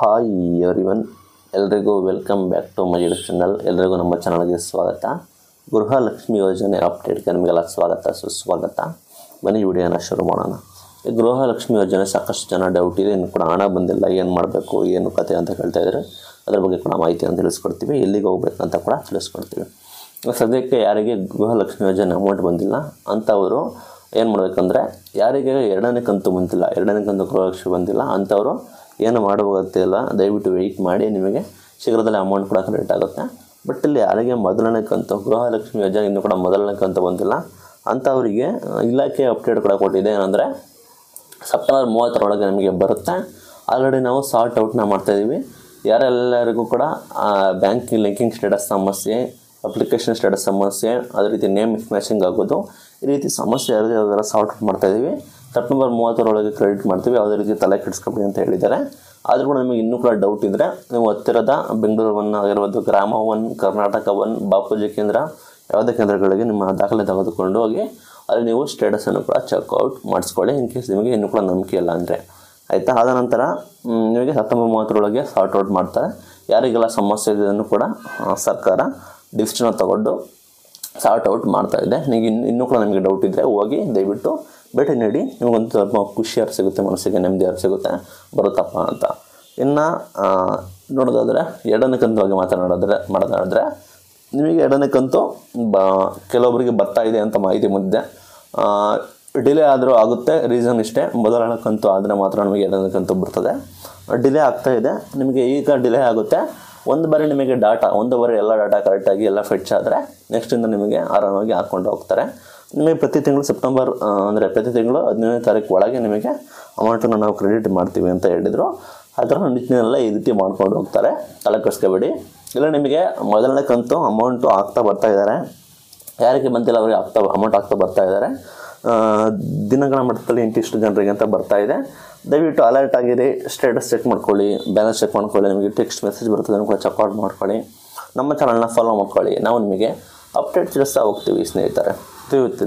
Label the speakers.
Speaker 1: Hi everyone ಎಲ್ರಿಗೂ welcome back to my YouTube channel ಎಲ್ರಿಗೂ ನಮ್ಮ ಚಾನಲ್ಗೆ ಸ್ವಾಗತ. ಗೃಹಲಕ್ಷ್ಮಿ ಯೋಜನೆ ಅಪ್ಡೇಟ್ಗೆ ನಿಮಗೆಲ್ಲ ಸ್ವಾಗತ, ಸುಸ್ವಾಗತ. ಬನ್ನಿ ವಿಡಿಯೋನ ಶುರು ಮಾಡೋಣ. ಈ ಗೃಹಲಕ್ಷ್ಮಿ ಯೋಜನೆ ಸಾಕಷ್ಟು ಜನ ಡೌಟ್ ಇದೆ. ಇನ್ನು ಕೂಡ ಹಣ ಬಂದಿಲ್ಲ. ಏನು ಮಾಡಬೇಕು? ಏನು ಕತೆ ಅಂತ ಹೇಳ್ತಾ ಇದ್ದಾರೆ. ಅದ್ರ ಬಗ್ಗೆ ಕೂಡ ಮಾಹಿತಿಯನ್ನು ತಿಳಿಸ್ಕೊಡ್ತೀವಿ. ಎಲ್ಲಿಗೆ ಅಂತ ಕೂಡ ತಿಳಿಸ್ಕೊಡ್ತೀವಿ. ಸದ್ಯಕ್ಕೆ ಯಾರಿಗೆ ಗೃಹಲಕ್ಷ್ಮಿ ಯೋಜನೆ ಅಮೌಂಟ್ ಬಂದಿಲ್ಲ ಅಂಥವರು ಏನು ಮಾಡಬೇಕಂದ್ರೆ, ಯಾರಿಗೆ ಎರಡನೇ ಕಂತು ಬಂದಿಲ್ಲ, ಎರಡನೇ ಕಂತು ಗೃಹಲಕ್ಷ್ಮಿ ಬಂದಿಲ್ಲ ಅಂಥವರು ಏನು ಮಾಡುವಾಗತ್ತಿಲ್ಲ ದಯವಿಟ್ಟು ವೆಯ್ಟ್ ಮಾಡಿ, ನಿಮಗೆ ಶೀಘ್ರದಲ್ಲೇ ಅಮೌಂಟ್ ಕೂಡ ಕ್ರೆಡಿಟ್ ಆಗುತ್ತೆ. ಬಟ್ ಇಲ್ಲಿ ಯಾರಿಗೆ ಮೊದಲನೇ ಕಂತು ಗೃಹಲಕ್ಷ್ಮಿ ಯೋಜನೆ ಇನ್ನೂ ಕೂಡ ಮೊದಲನೇ ಕಂತು ಬಂದಿಲ್ಲ. ಅಂಥವರಿಗೆ ಇಲಾಖೆ ಅಪ್ಡೇಟ್ ಕೂಡ ಕೊಟ್ಟಿದೆ ಏನಂದರೆ, ಸೆಪ್ಟೆಂಬರ್ ಮೂವತ್ತರೊಳಗೆ ನಮಗೆ ಬರುತ್ತೆ. ಆಲ್ರೆಡಿ ನಾವು ಸಾರ್ಟ್ ಔಟ್ನ ಮಾಡ್ತಾಯಿದ್ದೀವಿ ಯಾರೆಲ್ಲರಿಗೂ ಕೂಡ ಬ್ಯಾಂಕ್ ಲಿಂಕಿಂಗ್ ಸ್ಟೇಟಸ್ ಸಮಸ್ಯೆ ಅಪ್ಲಿಕೇಶನ್ ಸ್ಟೇಟಸ್ ಸಮಸ್ಯೆ, ಅದೇ ರೀತಿ ನೇಮ್ ಮ್ಯಾಚಿಂಗ್ ಆಗೋದು, ಈ ರೀತಿ ಸಮಸ್ಯೆ ಯಾರಿಗೆ ಸಾರ್ಟ್ ಔಟ್ ಮಾಡ್ತಾಯಿದ್ದೀವಿ ಸೆಪ್ಟೆಂಬರ್ ಮೂವತ್ತರೊಳಗೆ ಕ್ರೆಡಿಟ್ ಮಾಡ್ತೀವಿ. ಯಾವುದೇ ರೀತಿ ತಲೆ ಕೆಡಿಸ್ಕೊಬೇಡಿ ಅಂತ ಹೇಳಿದ್ದಾರೆ. ಆದರೂ ಕೂಡ ನಿಮಗೆ ಇನ್ನೂ ಕೂಡ ಡೌಟ್ ಇದ್ದರೆ ನೀವು ಹತ್ತಿರದ ಬೆಂಗಳೂರು ಒನ್ ಆಗಿರ್ಬೋದು ಗ್ರಾಮ ಒನ್ ಕರ್ನಾಟಕ ಒನ್ ಬಾಪೂಜಿ ಕೇಂದ್ರ, ಯಾವುದೇ ಕೇಂದ್ರಗಳಿಗೆ ನಿಮ್ಮ ದಾಖಲೆ ತೆಗೆದುಕೊಂಡು ಹೋಗಿ, ಅಲ್ಲಿ ನೀವು ಸ್ಟೇಟಸನ್ನು ಕೂಡ ಚೆಕ್ಔಟ್ ಮಾಡಿಸ್ಕೊಳ್ಳಿ ಇನ್ ಕೇಸ್ ನಿಮಗೆ ಇನ್ನೂ ಕೂಡ ನಂಬಿಕೆ ಇಲ್ಲ ಅಂದರೆ. ಆಯಿತಾ? ಆದ ನಂತರ ನಿಮಗೆ ಸೆಪ್ಟೆಂಬರ್ ಮೂವತ್ತರೊಳಗೆ ಸಾರ್ಟ್ ಔಟ್ ಮಾಡ್ತಾರೆ. ಯಾರಿಗೆಲ್ಲ ಸಮಸ್ಯೆ ಇದೆ ಕೂಡ ಸರ್ಕಾರ ಡಿಸಿಷನ್ ತಗೊಂಡು ಸಾರ್ಟ್ ಔಟ್ ಮಾಡ್ತಾ ಇದೆ ನೀವು ಇನ್ನು ಇನ್ನೂ ಕೂಡ ನಿಮಗೆ ಡೌಟ್ ಇದ್ದರೆ ಹೋಗಿ ದಯವಿಟ್ಟು ಭೇಟಿ ನೀಡಿ. ನಿಮಗೊಂದು ಸ್ವಲ್ಪ ಖುಷಿಯಾರು ಸಿಗುತ್ತೆ, ಮನಸ್ಸಿಗೆ ನೆಮ್ಮದಿಯಾರು ಸಿಗುತ್ತೆ, ಬರುತ್ತಪ್ಪ ಅಂತ. ಇನ್ನು ನೋಡೋದಾದರೆ ಎರಡನೇ ಕಂತು ಬಗ್ಗೆ ಮಾತನಾಡಿದ್ರೆ ಮಾತನಾಡಿದ್ರೆ ನಿಮಗೆ ಎರಡನೇ ಕಂತು ಬ ಕೆಲವೊಬ್ಬರಿಗೆ ಬರ್ತಾ ಇದೆ ಅಂತ ಮಾಹಿತಿ ಮುದ್ದೆ. ಡಿಲೇ ಆದರೂ ಆಗುತ್ತೆ, ರೀಸನ್ ಇಷ್ಟೇ. ಮೊದಲನೇ ಕಂತು ಆದರೆ ಮಾತ್ರ ನಮಗೆ ಎರಡನೇ ಕಂತು ಬರ್ತದೆ. ಡಿಲೇ ಆಗ್ತಾ ಇದೆ. ನಿಮಗೆ ಈಗ ಡಿಲೇ ಆಗುತ್ತೆ. ಒಂದು ಬಾರಿ ನಿಮಗೆ ಡಾಟಾ ಒಂದು ಬಾರಿ ಎಲ್ಲ ಡಾಟಾ ಕರೆಕ್ಟಾಗಿ ಎಲ್ಲ ಫೆಚ್ ಆದರೆ ನೆಕ್ಸ್ಟಿಂದ ನಿಮಗೆ ಆರಾಮಾಗಿ ಹಾಕ್ಕೊಂಡು ಹೋಗ್ತಾರೆ. ನಿಮಗೆ ಪ್ರತಿ ತಿಂಗಳು ಸೆಪ್ಟೆಂಬರ್ ಅಂದರೆ ಪ್ರತಿ ತಿಂಗಳು ಹದಿನೈದನೇ ತಾರೀಕು ಒಳಗೆ ನಿಮಗೆ ಅಮೌಂಟನ್ನು ನಾವು ಕ್ರೆಡಿಟ್ ಮಾಡ್ತೀವಿ ಅಂತ ಹೇಳಿದರು. ಅದರ ನಿಟ್ಟಿನಲ್ಲೇ ಈ ರೀತಿ ಮಾಡ್ಕೊಂಡು ಹೋಗ್ತಾರೆ. ತಲೆ ಕಸ್ಕೊಬೇಡಿ ಇಲ್ಲ ನಿಮಗೆ ಮೊದಲನೇ ಕಂತು ಅಮೌಂಟು ಆಗ್ತಾ ಬರ್ತಾ ಇದ್ದಾರೆ. ಯಾರಿಗೆ ಬಂದಿಲ್ಲ ಅವರಿಗೆ ಆಗ್ತಾ ಅಮೌಂಟ್ ಆಗ್ತಾ ಬರ್ತಾ ಇದ್ದಾರೆ. ದಿನಗಳ ಮಟ್ಟದಲ್ಲಿ ಇಂತಿಷ್ಟು ಜನರಿಗೆ ಅಂತ ಬರ್ತಾ ಇದೆ. ದಯವಿಟ್ಟು ಅಲರ್ಟ್ ಆಗಿರಿ ಸ್ಟೇಟಸ್ ಚೆಕ್ ಮಾಡ್ಕೊಳ್ಳಿ ಬ್ಯಾಲೆನ್ಸ್ ಚೆಕ್ ಮಾಡ್ಕೊಳ್ಳಿ, ನಿಮಗೆ ಟೆಕ್ಸ್ಟ್ ಮೆಸೇಜ್ ಬರ್ತದೆ ನಿಮ್ಗೆ ಚೆಕ್ಔಟ್ ಮಾಡ್ಕೊಳ್ಳಿ. ನಮ್ಮ ಚಾನಲ್ನ ಫಾಲೋ ಮಾಡ್ಕೊಳ್ಳಿ. ನಾವು ನಿಮಗೆ ಅಪ್ಡೇಟ್ ತಿಳಿಸ್ತಾ ಹೋಗ್ತೀವಿ ಸ್ನೇಹಿತರೆ. ತಿಳಿಯುತ್ತೆ